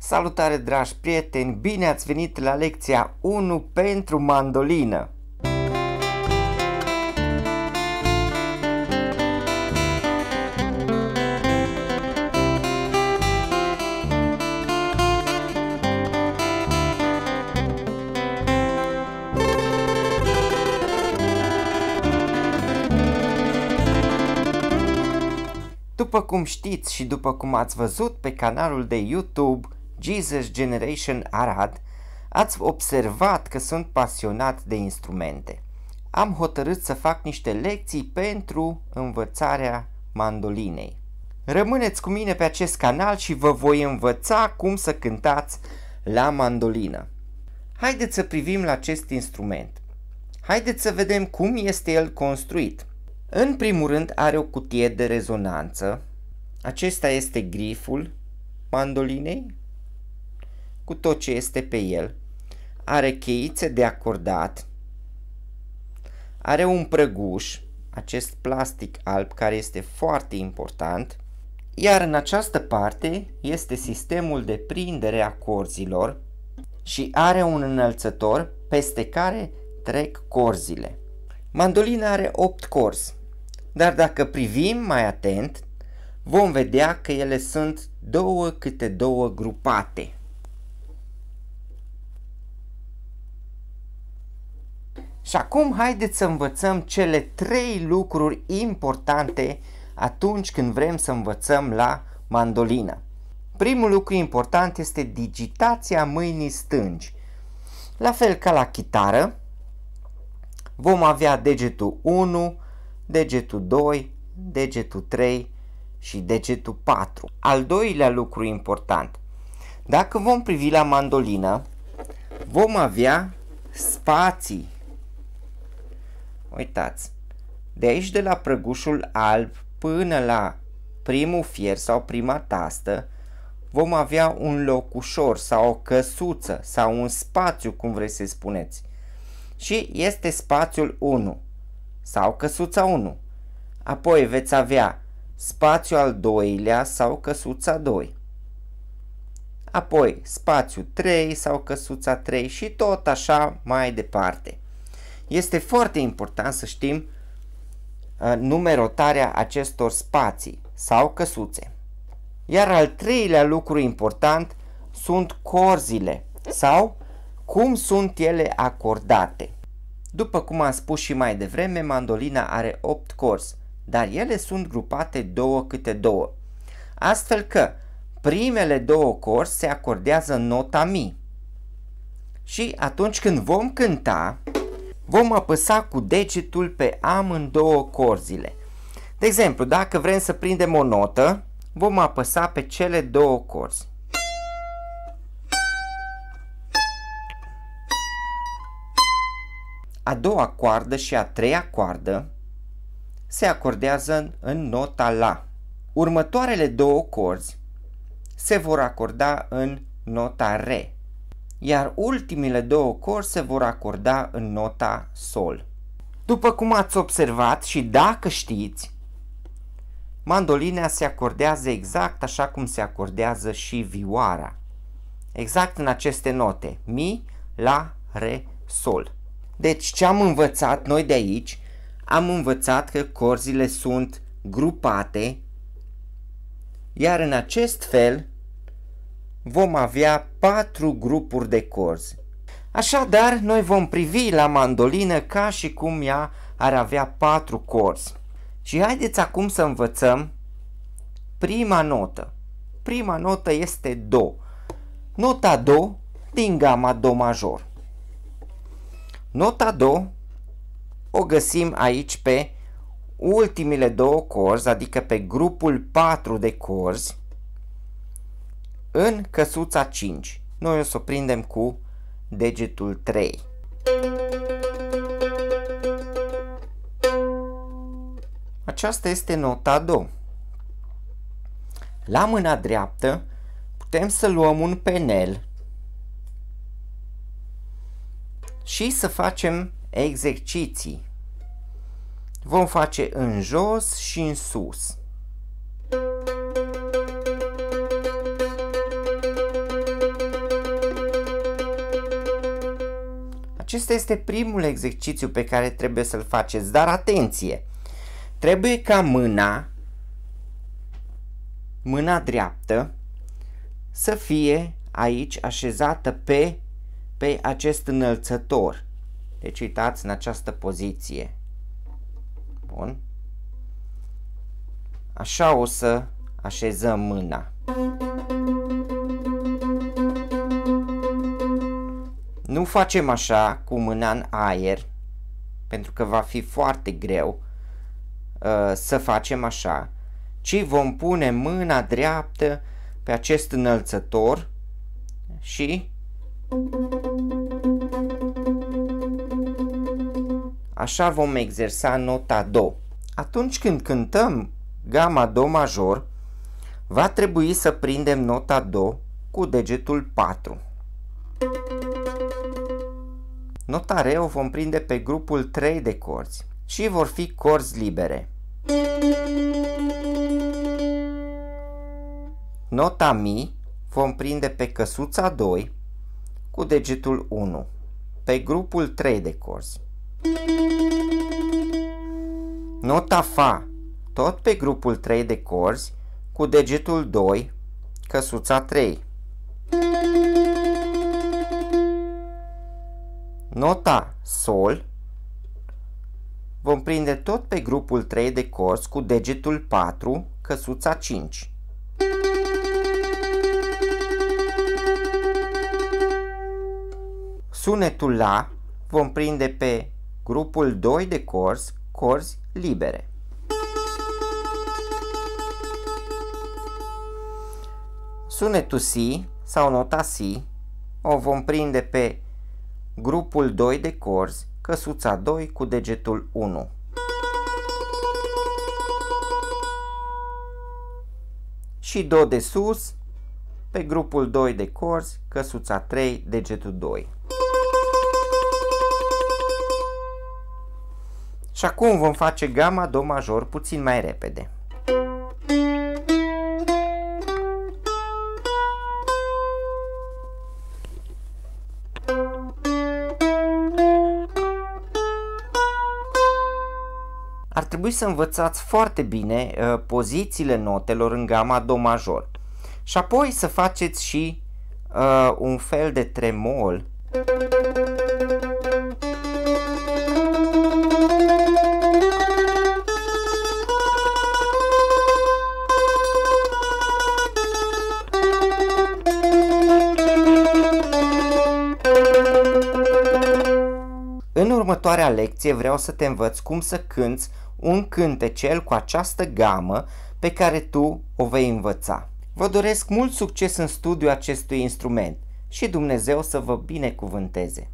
Salutare dragi prieteni, bine ați venit la lecția 1 pentru mandolină. După cum știți și după cum ați văzut pe canalul de YouTube Jesus Generation Arad, ați observat că sunt pasionat de instrumente. Am hotărât să fac niște lecții pentru învățarea mandolinei. Rămâneți cu mine pe acest canal și vă voi învăța cum să cântați la mandolină. Haideți să privim la acest instrument. Haideți să vedem cum este el construit. În primul rând are o cutie de rezonanță. Acesta este griful mandolinei cu tot ce este pe el. Are cheițe de acordat. Are un prăguș, acest plastic alb care este foarte important. Iar în această parte este sistemul de prindere a corzilor și are un înălțător peste care trec corzile. Mandolina are 8 corzi. Dar dacă privim mai atent, vom vedea că ele sunt două câte două grupate. Și acum haideți să învățăm cele trei lucruri importante atunci când vrem să învățăm la mandolină. Primul lucru important este digitația mâinii stângi. La fel ca la chitară, vom avea degetul 1, degetul 2, degetul 3 și degetul 4. Al doilea lucru important. Dacă vom privi la mandolină, vom avea spații. Uitați, de aici de la prăgușul alb până la primul fier sau prima tastă, vom avea un locușor sau o căsuță sau un spațiu, cum vreți să spuneți. Și este spațiul 1 sau căsuța 1. Apoi veți avea spațiu al doilea sau căsuța 2. Apoi spațiu 3 sau căsuța 3 și tot așa mai departe. Este foarte important să știm uh, numerotarea acestor spații sau căsuțe. Iar al treilea lucru important sunt corzile sau cum sunt ele acordate. După cum am spus și mai devreme, mandolina are 8 corzi, dar ele sunt grupate două câte două. Astfel că primele două corzi se acordează nota mi. Și atunci când vom cânta, vom apăsa cu degetul pe amândouă corzile. De exemplu, dacă vrem să prindem o notă, vom apăsa pe cele două corzi. A doua coardă și a treia coardă se acordează în nota La. Următoarele două corzi se vor acorda în nota Re, iar ultimele două corzi se vor acorda în nota Sol. După cum ați observat și dacă știți, mandolina se acordează exact așa cum se acordează și vioara. Exact în aceste note, Mi, La, Re, Sol. Deci ce am învățat noi de aici? Am învățat că corzile sunt grupate, iar în acest fel vom avea patru grupuri de corzi. Așadar, noi vom privi la mandolină ca și cum ea ar avea patru corzi. Și haideți acum să învățăm prima notă. Prima notă este Do. Nota Do din gama Do major. Nota Do o găsim aici pe ultimile două corzi, adică pe grupul 4 de corzi, în căsuța 5. Noi o să o prindem cu degetul 3. Aceasta este nota Do. La mâna dreaptă putem să luăm un penel și să facem exerciții. Vom face în jos și în sus. Acesta este primul exercițiu pe care trebuie să-l faceți, dar atenție! Trebuie ca mâna, mâna dreaptă, să fie aici așezată pe, pe acest înălțător. Deci uitați în această poziție. Bun. Așa o să așezăm mâna. Nu facem așa cu mâna în aer, pentru că va fi foarte greu uh, să facem așa, ci vom pune mâna dreaptă pe acest înălțător și așa vom exersa nota Do. Atunci când cântăm gama Do major, va trebui să prindem nota Do cu degetul 4. Nota Re o vom prinde pe grupul 3 de corzi și vor fi corzi libere. Nota Mi vom prinde pe căsuța 2 cu degetul 1 pe grupul 3 de corzi. Nota Fa tot pe grupul 3 de corzi cu degetul 2, căsuța 3. Nota Sol vom prinde tot pe grupul 3 de corzi cu degetul 4, căsuța 5. Sunetul La vom prinde pe grupul 2 de corzi, corzi libere. Sunetul Si sau nota Si o vom prinde pe grupul 2 de corzi, căsuța 2 cu degetul 1. Și Do de sus pe grupul 2 de corzi, căsuța 3, degetul 2. Și acum vom face gama Do major puțin mai repede. Ar trebui să învățați foarte bine uh, pozițiile notelor în gama Do major. Și apoi să faceți și uh, un fel de tremol În următoarea lecție vreau să te învăț cum să cânți un cântecel cu această gamă pe care tu o vei învăța. Vă doresc mult succes în studiul acestui instrument și Dumnezeu să vă binecuvânteze!